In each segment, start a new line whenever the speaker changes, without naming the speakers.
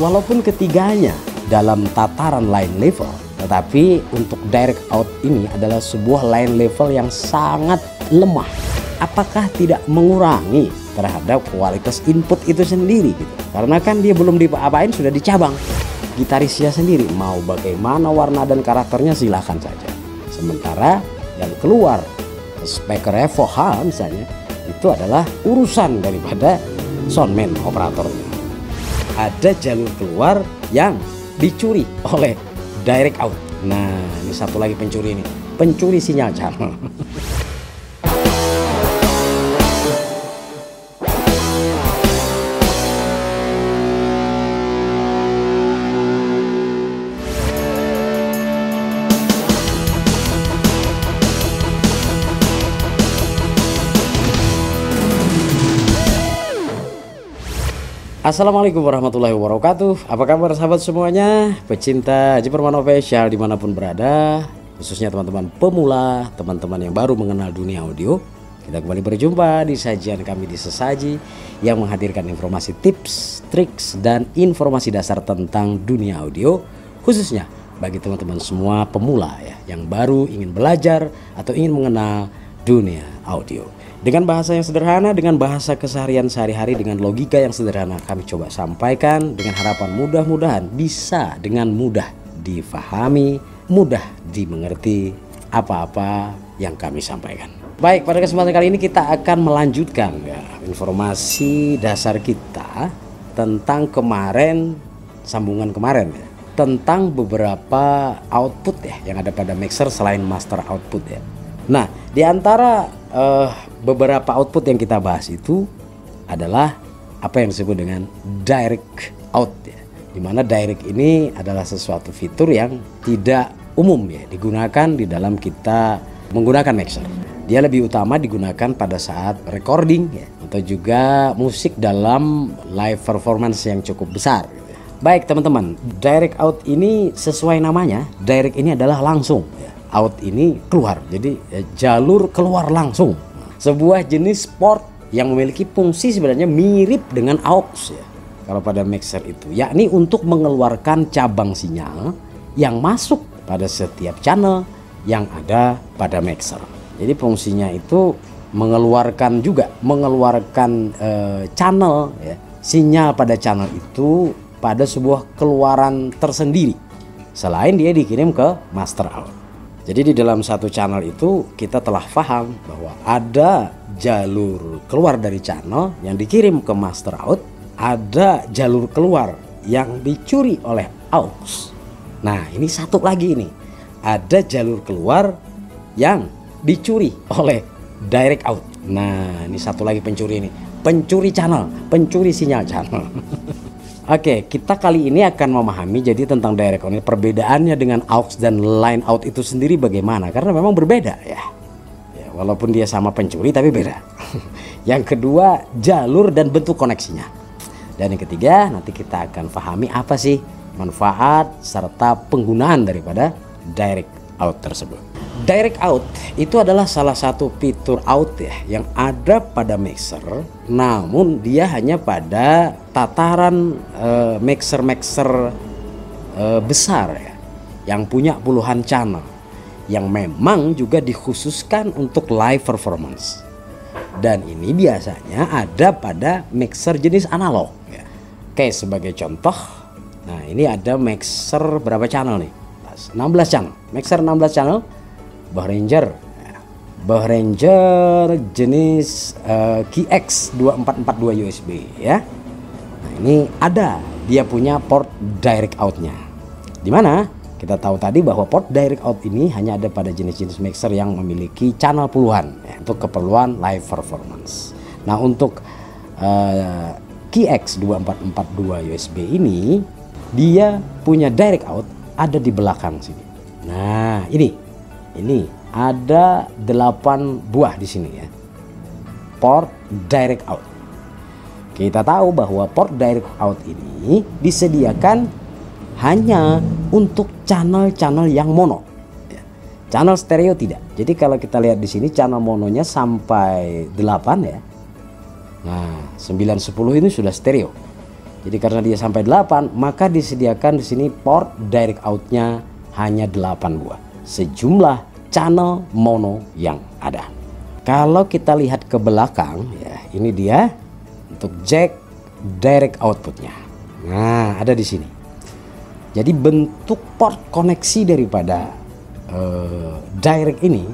Walaupun ketiganya dalam tataran line level, tetapi untuk direct out ini adalah sebuah line level yang sangat lemah. Apakah tidak mengurangi terhadap kualitas input itu sendiri gitu? Karena kan dia belum diapa-apain sudah dicabang. Gitarisnya sendiri mau bagaimana warna dan karakternya silahkan saja. Sementara yang keluar speaker Evo H misalnya itu adalah urusan daripada soundman operatornya. Ada jalur keluar yang dicuri oleh direct out. Nah, ini satu lagi pencuri ini, pencuri sinyal channel. Assalamualaikum warahmatullahi wabarakatuh. Apa kabar sahabat semuanya? Pecinta Haji Official di mana pun berada Khususnya teman-teman pemula Teman-teman yang baru mengenal dunia audio Kita kembali berjumpa di sajian kami di Sesaji Yang menghadirkan informasi tips, triks, dan informasi dasar tentang dunia audio Khususnya bagi teman-teman semua pemula ya Yang baru ingin belajar atau ingin mengenal dunia audio dengan bahasa yang sederhana, dengan bahasa keseharian sehari-hari, dengan logika yang sederhana kami coba sampaikan dengan harapan mudah-mudahan bisa dengan mudah difahami, mudah dimengerti apa-apa yang kami sampaikan. Baik, pada kesempatan kali ini kita akan melanjutkan ya, informasi dasar kita tentang kemarin sambungan kemarin ya, tentang beberapa output ya yang ada pada mixer selain master output ya. Nah, di antara uh, beberapa output yang kita bahas itu adalah apa yang disebut dengan direct out ya. Di mana direct ini adalah sesuatu fitur yang tidak umum ya digunakan di dalam kita menggunakan mixer. Dia lebih utama digunakan pada saat recording ya atau juga musik dalam live performance yang cukup besar. Baik teman-teman, direct out ini sesuai namanya, direct ini adalah langsung out ini keluar. Jadi eh, jalur keluar langsung. Sebuah jenis port yang memiliki fungsi sebenarnya mirip dengan aux ya. Kalau pada mixer itu, yakni untuk mengeluarkan cabang sinyal yang masuk pada setiap channel yang ada pada mixer. Jadi fungsinya itu mengeluarkan juga mengeluarkan e, channel ya, sinyal pada channel itu pada sebuah keluaran tersendiri selain dia dikirim ke master out. Jadi di dalam satu channel itu kita telah paham bahwa ada jalur keluar dari channel yang dikirim ke master out, ada jalur keluar yang dicuri oleh aux. Nah, ini satu lagi ini. Ada jalur keluar yang dicuri oleh direct out. Nah, ini satu lagi pencuri ini. Pencuri channel, pencuri sinyal channel. Oke, kita kali ini akan memahami jadi tentang direct on perbedaannya dengan aux dan line out itu sendiri bagaimana karena memang berbeda ya. ya walaupun dia sama pencuri tapi beda. yang kedua, jalur dan bentuk koneksinya. Dan yang ketiga, nanti kita akan pahami apa sih manfaat serta penggunaan daripada direct out tersebut. Direct out itu adalah salah satu fitur out ya yang ada pada mixer, namun dia hanya pada tataran uh, mixer-mixer uh, besar ya, yang punya puluhan channel, yang memang juga dikhususkan untuk live performance. Dan ini biasanya ada pada mixer jenis analog. Ya. Oke sebagai contoh, nah ini ada mixer berapa channel nih? 16 channel, mixer 16 channel Bah Ranger. Bah Ranger jenis uh, KX 2442 USB ya. Nah ini ada. Dia punya port direct outnya. Di mana kita tahu tadi bahwa port direct out ini hanya ada pada jenis-jenis mixer yang memiliki channel puluhan ya, untuk keperluan live performance. Nah untuk uh, KX 2442 USB ini dia punya direct out ada di belakang sini. Nah ini ini ada 8 buah di sini ya. Port direct out. Kita tahu bahwa port direct out ini disediakan hanya untuk channel-channel yang mono. Ya. Channel stereo tidak. Jadi kalau kita lihat di sini channel mononya sampai 8 ya. Nah, 9 10 ini sudah stereo. Jadi karena dia sampai 8, maka disediakan di sini port direct outnya hanya 8 buah. Sejumlah channel mono yang ada. Kalau kita lihat ke belakang, ya ini dia untuk jack direct outputnya. Nah, ada di sini. Jadi bentuk port koneksi daripada uh, direct ini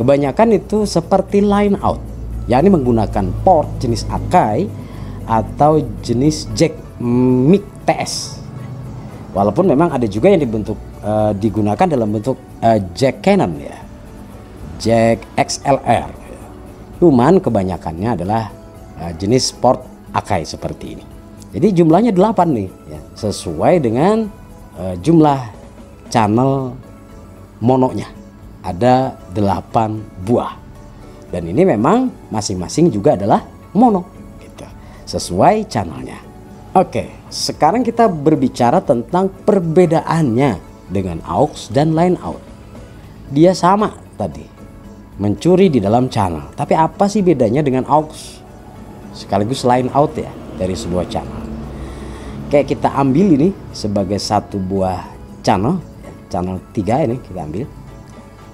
kebanyakan itu seperti line out, yakni menggunakan port jenis Akai atau jenis jack mic TS. Walaupun memang ada juga yang dibentuk uh, digunakan dalam bentuk uh, jack Canon ya, jack XLR. Cuman kebanyakannya adalah uh, jenis port Akai seperti ini. Jadi jumlahnya 8 nih ya, sesuai dengan uh, jumlah channel mononya. Ada 8 buah. Dan ini memang masing-masing juga adalah mono sesuai channelnya. Oke, sekarang kita berbicara tentang perbedaannya dengan aux dan line out. Dia sama tadi, mencuri di dalam channel. Tapi apa sih bedanya dengan aux? Sekaligus line out ya dari sebuah channel. Kayak kita ambil ini sebagai satu buah channel, channel 3 ini kita ambil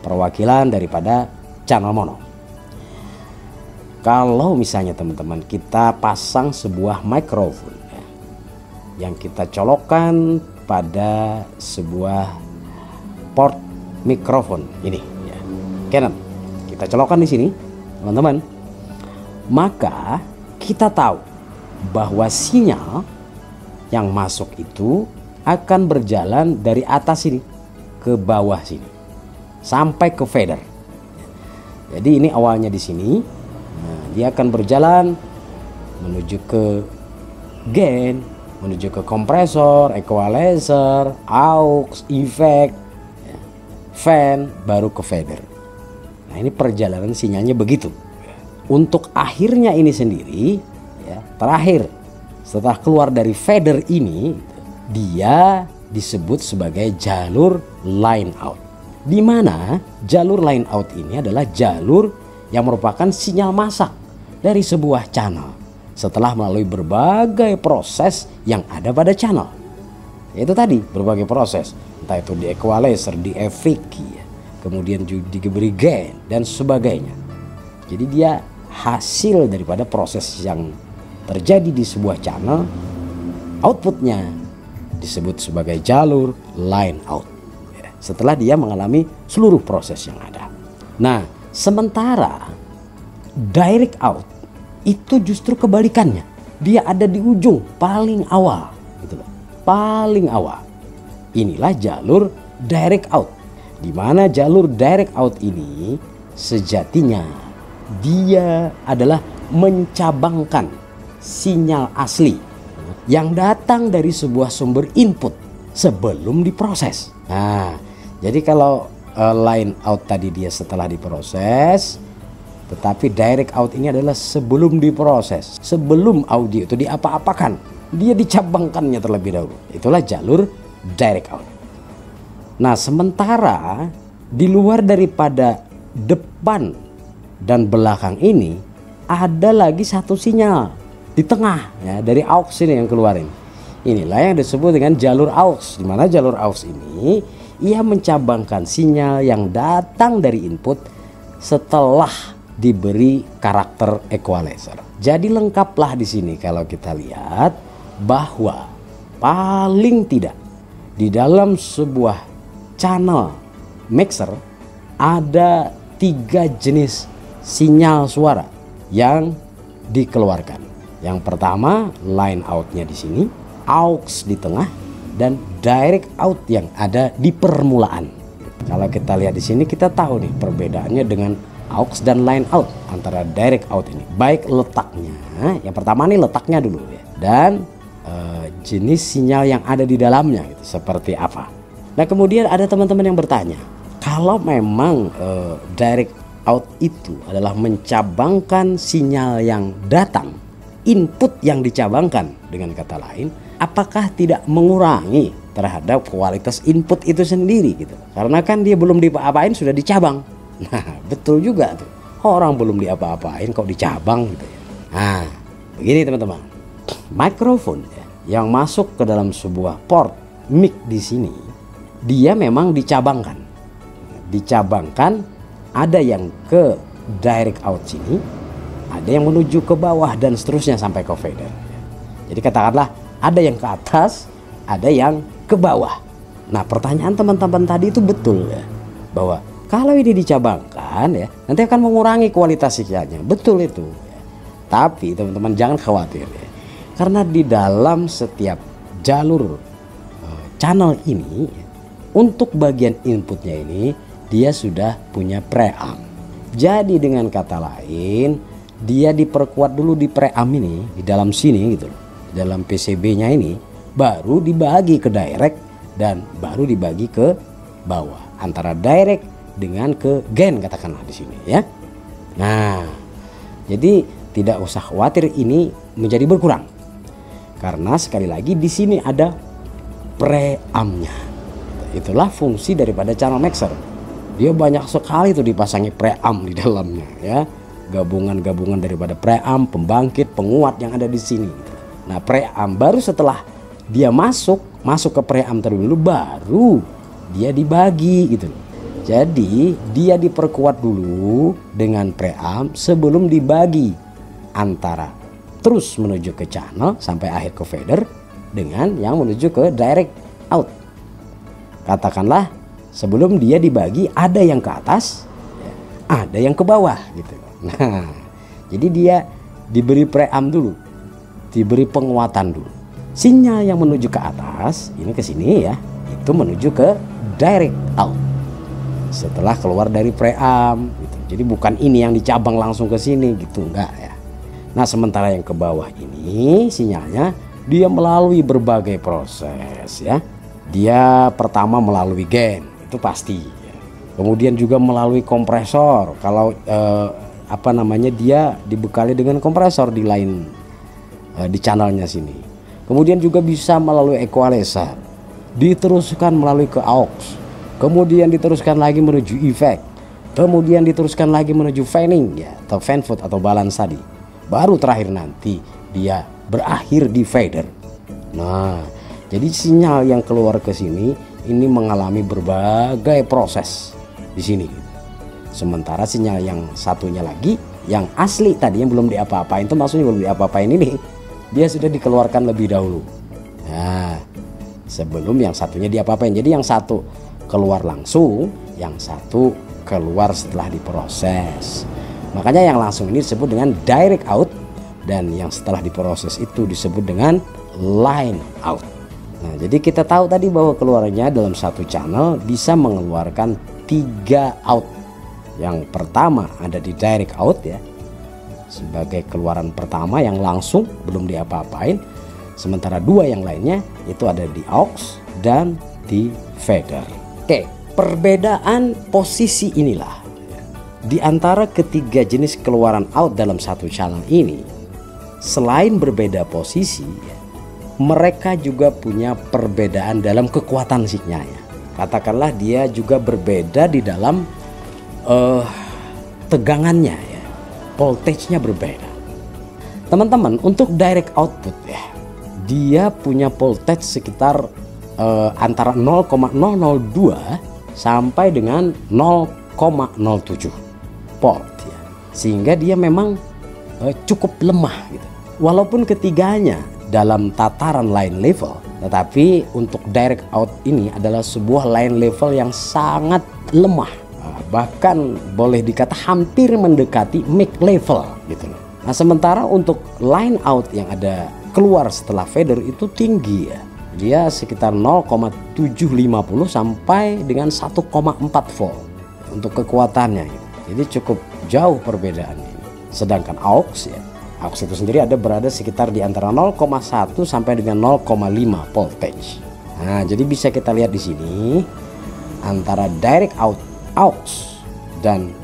perwakilan daripada channel mono. Kalau misalnya teman-teman kita pasang sebuah mikrofon ya, yang kita colokkan pada sebuah port mikrofon ini ya, Canon. Kita colokkan di sini, teman-teman. Maka kita tahu bahwa sinyal yang masuk itu akan berjalan dari atas sini ke bawah sini sampai ke fader. Jadi ini awalnya di sini, dia akan berjalan menuju ke gain, menuju ke kompresor, equalizer, aux, effect, fan, baru ke fader. Nah ini perjalanan sinyalnya begitu. Untuk akhirnya ini sendiri, ya, terakhir setelah keluar dari fader ini, dia disebut sebagai jalur line out. Di mana jalur line out ini adalah jalur yang merupakan sinyal masak dari sebuah channel setelah melalui berbagai proses yang ada pada channel. Itu tadi berbagai proses, entah itu di equalizer, di efiki, kemudian juga diberi gain dan sebagainya. Jadi dia hasil daripada proses yang terjadi di sebuah channel, outputnya disebut sebagai jalur line out. Setelah dia mengalami seluruh proses yang ada. Nah, sementara direct out itu justru kebalikannya. Dia ada di ujung paling awal, gitu loh. Paling awal. Inilah jalur direct out. Di mana jalur direct out ini sejatinya dia adalah mencabangkan sinyal asli yang datang dari sebuah sumber input sebelum diproses. Nah, jadi kalau uh, line out tadi dia setelah diproses, tetapi direct out ini adalah sebelum diproses, sebelum audio itu diapa-apakan, dia dicabangkannya terlebih dahulu. Itulah jalur direct out. Nah, sementara di luar daripada depan dan belakang ini ada lagi satu sinyal di tengah ya dari aux ini yang keluarin. Inilah yang disebut dengan jalur aux. Di mana jalur aux ini ia mencabangkan sinyal yang datang dari input setelah diberi karakter equalizer. Jadi lengkaplah di sini kalau kita lihat bahwa paling tidak di dalam sebuah channel mixer ada tiga jenis sinyal suara yang dikeluarkan. Yang pertama line outnya di sini, aux di tengah, dan direct out yang ada di permulaan. Kalau kita lihat di sini kita tahu nih perbedaannya dengan aux dan line out antara direct out ini. Baik letaknya yang pertama nih letaknya dulu ya. Dan uh, jenis sinyal yang ada di dalamnya gitu, seperti apa. Nah kemudian ada teman-teman yang bertanya kalau memang uh, direct out itu adalah mencabangkan sinyal yang datang input yang dicabangkan dengan kata lain apakah tidak mengurangi terhadap kualitas input itu sendiri gitu? Karena kan dia belum diapa-apain sudah dicabang. Nah, betul juga tuh. Orang belum diapa-apain kok dicabang gitu ya. Nah, begini teman-teman. mikrofon ya, yang masuk ke dalam sebuah port mic di sini dia memang dicabangkan dicabangkan ada yang ke direct out sini ada yang menuju ke bawah dan seterusnya sampai ke fader jadi katakanlah ada yang ke atas ada yang ke bawah nah pertanyaan teman-teman tadi itu betul ya bahwa kalau ini dicabangkan ya nanti akan mengurangi kualitas sinyalnya betul itu tapi teman-teman jangan khawatir ya karena di dalam setiap jalur uh, channel ini untuk bagian inputnya ini dia sudah punya preamp. Jadi dengan kata lain dia diperkuat dulu di preamp ini di dalam sini gitu. Dalam PCB-nya ini baru dibagi ke direct dan baru dibagi ke bawah antara direct dengan ke gen katakanlah di sini ya. Nah, jadi tidak usah khawatir ini menjadi berkurang. Karena sekali lagi di sini ada preampnya. Itulah fungsi daripada channel mixer. Dia banyak sekali tuh dipasangi preamp di dalamnya ya. Gabungan-gabungan daripada preamp, pembangkit, penguat yang ada di sini. Nah, preamp baru setelah dia masuk, masuk ke preamp terlebih dulu baru dia dibagi gitu Jadi dia diperkuat dulu dengan preamp sebelum dibagi antara terus menuju ke channel sampai akhir ke fader dengan yang menuju ke direct out. Katakanlah sebelum dia dibagi ada yang ke atas, ada yang ke bawah gitu. Nah, jadi dia diberi preamp dulu, diberi penguatan dulu. Sinyal yang menuju ke atas ini ke sini ya, itu menuju ke direct out. Setelah keluar dari preamp, gitu. jadi bukan ini yang dicabang langsung ke sini gitu enggak ya. Nah sementara yang ke bawah ini sinyalnya dia melalui berbagai proses ya. Dia pertama melalui gen itu pasti. Ya. Kemudian juga melalui kompresor. Kalau eh, apa namanya dia dibekali dengan kompresor di lain eh, di channelnya sini. Kemudian juga bisa melalui equalizer. Diteruskan melalui ke aux. Kemudian diteruskan lagi menuju effect. Kemudian diteruskan lagi menuju fanning ya atau fan foot atau balance tadi baru terakhir nanti dia berakhir di fader. Nah, jadi sinyal yang keluar ke sini ini mengalami berbagai proses di sini. Sementara sinyal yang satunya lagi yang asli tadi yang belum diapa-apain itu maksudnya belum diapa-apain ini dia sudah dikeluarkan lebih dahulu. Nah, sebelum yang satunya diapa-apain. Jadi yang satu keluar langsung, yang satu keluar setelah diproses. Makanya yang langsung ini disebut dengan direct out dan yang setelah diproses itu disebut dengan line out. Nah, jadi kita tahu tadi bahwa keluarnya dalam satu channel bisa mengeluarkan tiga out. Yang pertama ada di direct out ya. Sebagai keluaran pertama yang langsung belum diapa-apain. Sementara dua yang lainnya itu ada di aux dan di fader. Oke, perbedaan posisi inilah di antara ketiga jenis keluaran out dalam satu channel ini, selain berbeda posisi, mereka juga punya perbedaan dalam kekuatan sinyalnya. Katakanlah dia juga berbeda di dalam uh, tegangannya ya, voltage-nya berbeda. Teman-teman, untuk direct output ya, dia punya voltage sekitar uh, antara 0,002 sampai dengan 0,07 port ya. Sehingga dia memang uh, cukup lemah gitu. Walaupun ketiganya dalam tataran line level, tetapi untuk direct out ini adalah sebuah line level yang sangat lemah. Uh, bahkan boleh dikata hampir mendekati mic level gitu. Nah, sementara untuk line out yang ada keluar setelah fader itu tinggi ya. Dia sekitar 0,750 sampai dengan 1,4 volt untuk kekuatannya gitu. Jadi cukup jauh perbedaan ini. Sedangkan aux ya, aux itu sendiri ada berada sekitar di antara 0,1 sampai dengan 0,5 voltage. Nah, jadi bisa kita lihat di sini antara direct out aux dan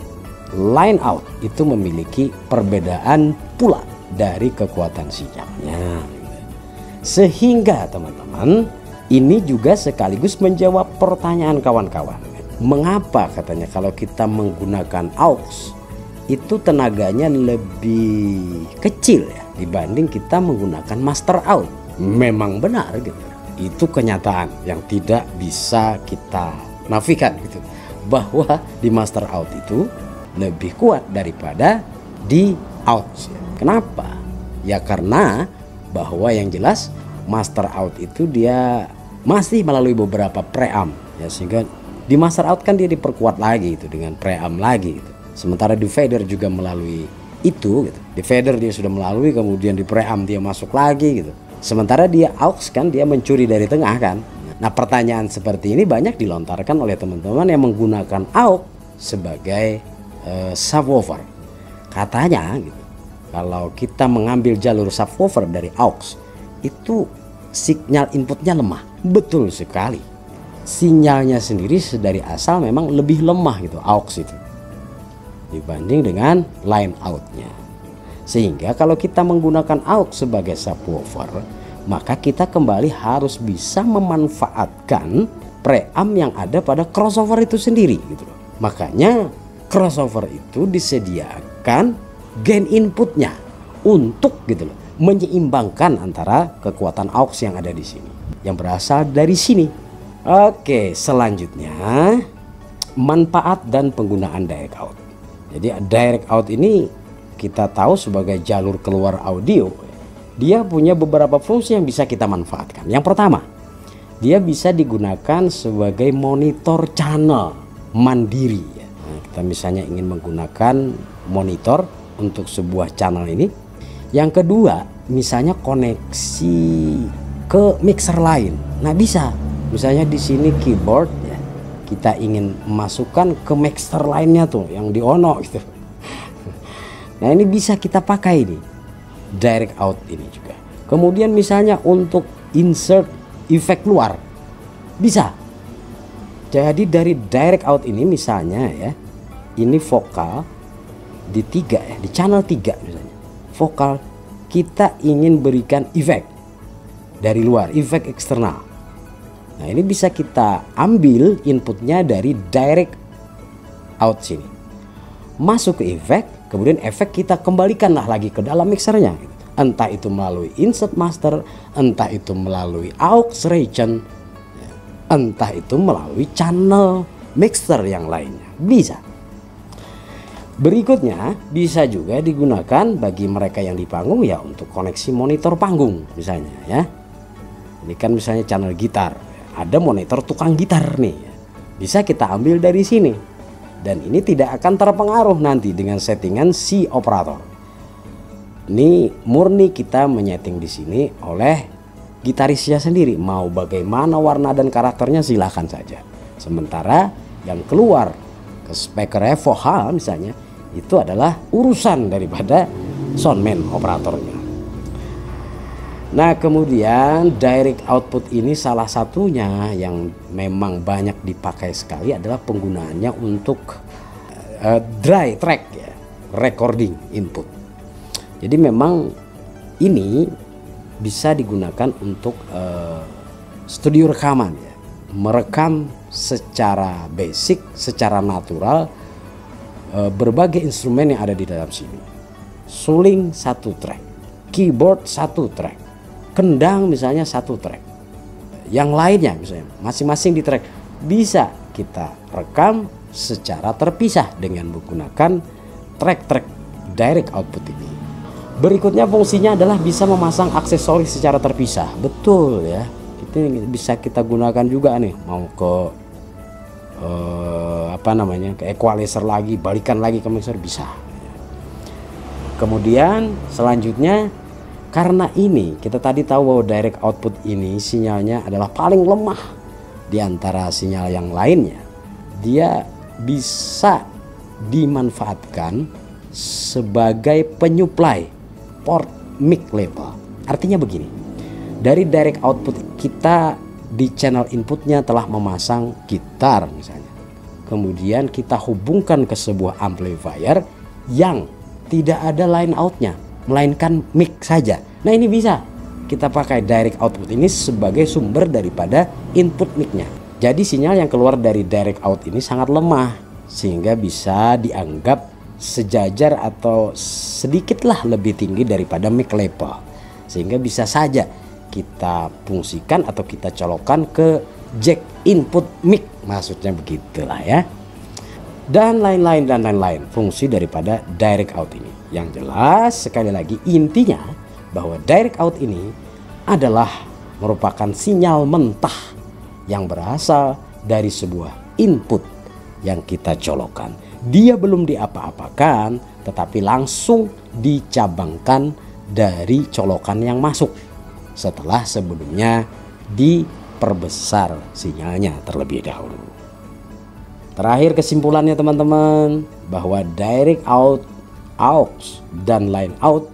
line out itu memiliki perbedaan pula dari kekuatan sinyalnya. Sehingga teman-teman ini juga sekaligus menjawab pertanyaan kawan-kawan Mengapa katanya kalau kita menggunakan aux itu tenaganya lebih kecil ya dibanding kita menggunakan master out. Memang benar gitu. Itu kenyataan yang tidak bisa kita nafikan gitu. Bahwa di master out itu lebih kuat daripada di out. Kenapa? Ya karena bahwa yang jelas master out itu dia masih melalui beberapa preamp ya sehingga di master out kan dia diperkuat lagi itu dengan preamp lagi gitu. Sementara di fader juga melalui itu gitu. Di fader dia sudah melalui kemudian di preamp dia masuk lagi gitu. Sementara dia aux kan dia mencuri dari tengah kan. Nah pertanyaan seperti ini banyak dilontarkan oleh teman-teman yang menggunakan aux sebagai uh, subwoofer. Katanya gitu. Kalau kita mengambil jalur subwoofer dari aux itu sinyal inputnya lemah. Betul sekali. Sinyalnya sendiri dari asal memang lebih lemah gitu aux itu dibanding dengan line outnya. Sehingga kalau kita menggunakan aux sebagai subwoofer, maka kita kembali harus bisa memanfaatkan preamp yang ada pada crossover itu sendiri gitu loh. Makanya crossover itu disediakan gain inputnya untuk gitu loh menyeimbangkan antara kekuatan aux yang ada di sini yang berasal dari sini. Oke, selanjutnya manfaat dan penggunaan direct out. Jadi direct out ini kita tahu sebagai jalur keluar audio. Dia punya beberapa fungsi yang bisa kita manfaatkan. Yang pertama, dia bisa digunakan sebagai monitor channel mandiri. Nah, kita misalnya ingin menggunakan monitor untuk sebuah channel ini yang kedua, misalnya koneksi ke mixer lain. Nah, bisa. Misalnya di sini keyboard ya. Kita ingin masukkan ke mixer lainnya tuh yang di ono gitu. Nah, ini bisa kita pakai ini. Direct out ini juga. Kemudian misalnya untuk insert efek luar. Bisa. Jadi dari direct out ini misalnya ya. Ini vokal di tiga ya, di channel tiga misalnya vokal kita ingin berikan efek dari luar, efek eksternal. Nah, ini bisa kita ambil inputnya dari direct out sini. Masuk ke efek, kemudian efek kita kembalikanlah lagi ke dalam mixernya. Entah itu melalui insert master, entah itu melalui aux region, entah itu melalui channel mixer yang lainnya. Bisa. Berikutnya bisa juga digunakan bagi mereka yang di panggung ya untuk koneksi monitor panggung misalnya ya. Ini kan misalnya channel gitar, ada monitor tukang gitar nih. Bisa kita ambil dari sini. Dan ini tidak akan terpengaruh nanti dengan settingan si operator. Ini murni kita menyeting di sini oleh gitarisnya sendiri. Mau bagaimana warna dan karakternya silahkan saja. Sementara yang keluar ke speaker vokal misalnya itu adalah urusan daripada soundman operatornya. Nah kemudian direct output ini salah satunya yang memang banyak dipakai sekali adalah penggunaannya untuk uh, dry track ya, recording input. Jadi memang ini bisa digunakan untuk uh, studio rekaman ya, merekam secara basic, secara natural berbagai instrumen yang ada di dalam sini. Suling satu track, keyboard satu track, kendang misalnya satu track. Yang lainnya misalnya masing-masing di track bisa kita rekam secara terpisah dengan menggunakan track-track direct output ini. Berikutnya fungsinya adalah bisa memasang aksesoris secara terpisah. Betul ya. Itu bisa kita gunakan juga nih mau ke uh, apa namanya ke equalizer lagi balikan lagi ke mixer bisa. Kemudian selanjutnya karena ini kita tadi tahu bahwa direct output ini sinyalnya adalah paling lemah di antara sinyal yang lainnya. Dia bisa dimanfaatkan sebagai penyuplai port mic level artinya begini dari direct output kita di channel inputnya telah memasang gitar misalnya. Kemudian kita hubungkan ke sebuah amplifier yang tidak ada line outnya, melainkan mic saja. Nah ini bisa kita pakai direct output ini sebagai sumber daripada input micnya. Jadi sinyal yang keluar dari direct out ini sangat lemah sehingga bisa dianggap sejajar atau sedikitlah lebih tinggi daripada mic level sehingga bisa saja kita fungsikan atau kita colokkan ke jack input mic. Maksudnya begitulah ya. Dan lain-lain dan lain-lain fungsi daripada direct out ini. Yang jelas sekali lagi intinya bahwa direct out ini adalah merupakan sinyal mentah yang berasal dari sebuah input yang kita colokkan. Dia belum diapa-apakan tetapi langsung dicabangkan dari colokan yang masuk. Setelah sebelumnya diperbesar sinyalnya terlebih dahulu. Terakhir kesimpulannya teman-teman bahwa direct out, aux dan line out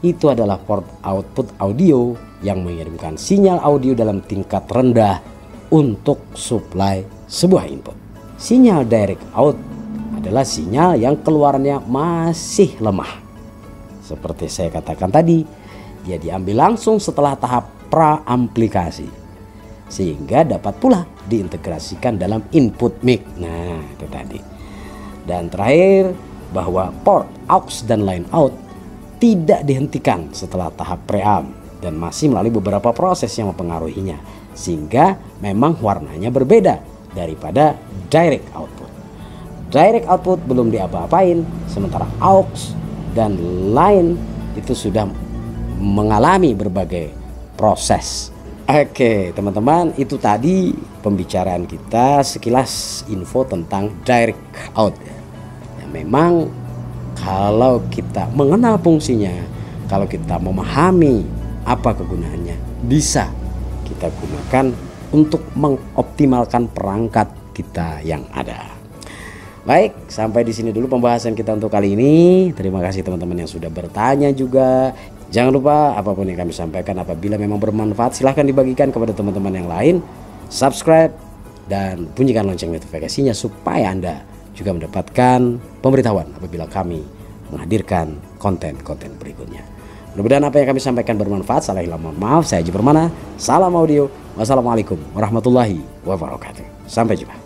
itu adalah port output audio yang mengirimkan sinyal audio dalam tingkat rendah untuk supply sebuah input. Sinyal direct out adalah sinyal yang keluarannya masih lemah. Seperti saya katakan tadi, dia diambil langsung setelah tahap pra-aplikasi sehingga dapat pula diintegrasikan dalam input mic. Nah, itu tadi. Dan terakhir bahwa port aux dan line out tidak dihentikan setelah tahap preamp dan masih melalui beberapa proses yang mempengaruhinya sehingga memang warnanya berbeda daripada direct output. Direct output belum diapa-apain sementara aux dan line itu sudah mengalami berbagai proses. Oke, teman-teman, itu tadi pembicaraan kita sekilas info tentang direct out. Ya, memang kalau kita mengenal fungsinya, kalau kita memahami apa kegunaannya, bisa kita gunakan untuk mengoptimalkan perangkat kita yang ada. Baik, sampai di sini dulu pembahasan kita untuk kali ini. Terima kasih teman-teman yang sudah bertanya juga. Jangan lupa apa pun yang kami sampaikan apabila memang bermanfaat silahkan dibagikan kepada teman-teman yang lain. Subscribe dan bunyikan lonceng notifikasinya supaya Anda juga mendapatkan pemberitahuan apabila kami menghadirkan konten-konten berikutnya. Mudah-mudahan apa yang kami sampaikan bermanfaat. Salah hilang maaf. Saya Haji Permana. Salam audio. Wassalamualaikum warahmatullahi wabarakatuh. Sampai jumpa.